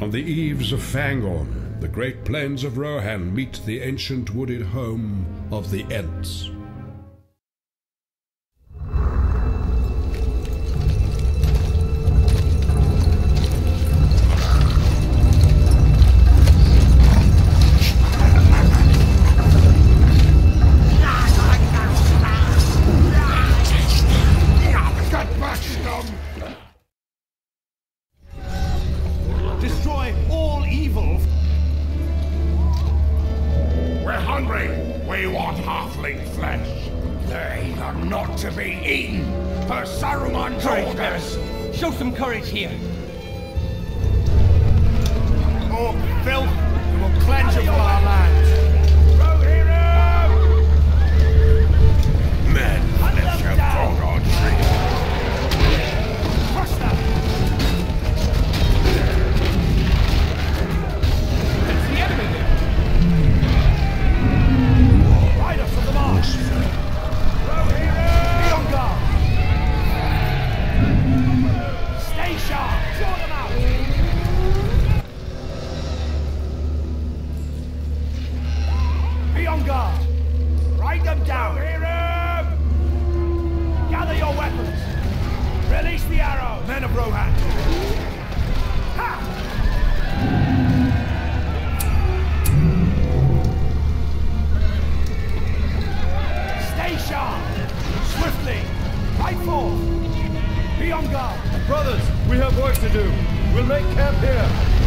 On the eaves of Fangorn, the great plains of Rohan meet the ancient wooded home of the Ents. Be on guard! Brothers, we have work to do. We'll make camp here.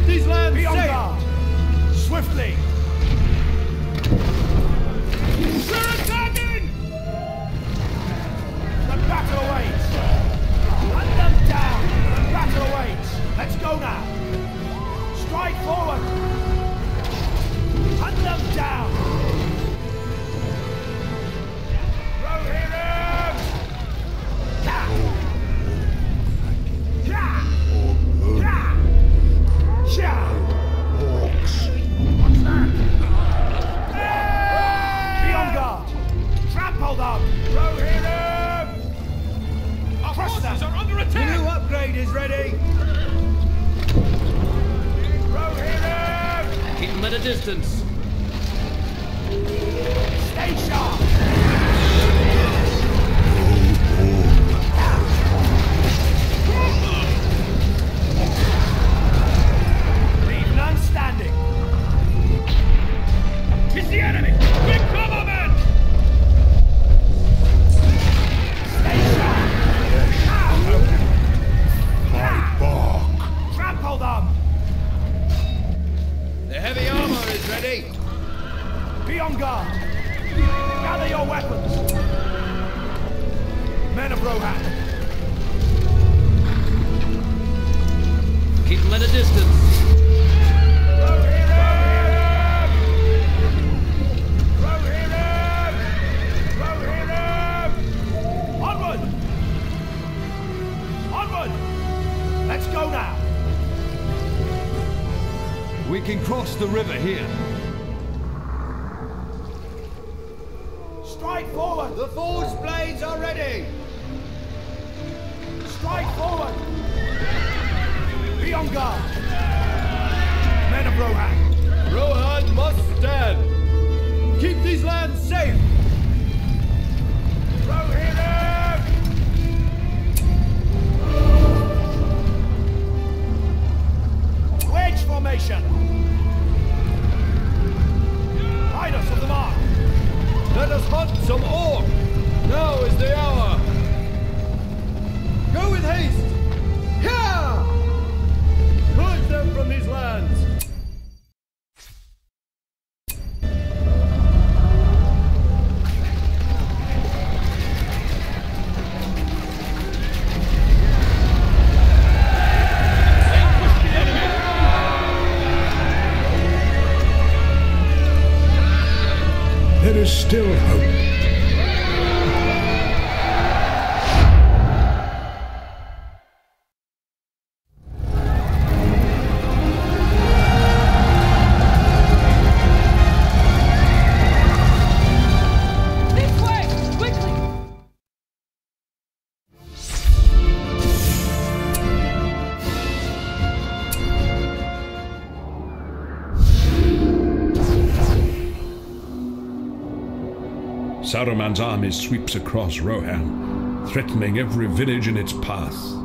Keep these lands Be safe! Swiftly! Attacking! The battle awaits! Hunt them down! The battle awaits! Let's go now! Strike forward! Hunt them down! Distance. Men of Rohan! Keep them at a distance. Rohirrim! Rohirrim! Rohirrim! Onward! Onward! Let's go now! We can cross the river here. Strike forward! The forge blades are ready! Strike forward! Be on guard! Men of Rohan! Rohan must stand! Keep these lands safe! Rohirrim! Wedge formation! Riders of the mark! Let us hunt some orc! Now is the hour! With haste! Here! Purge them from these lands! There is still hope. Saruman's army sweeps across Rohan, threatening every village in its path.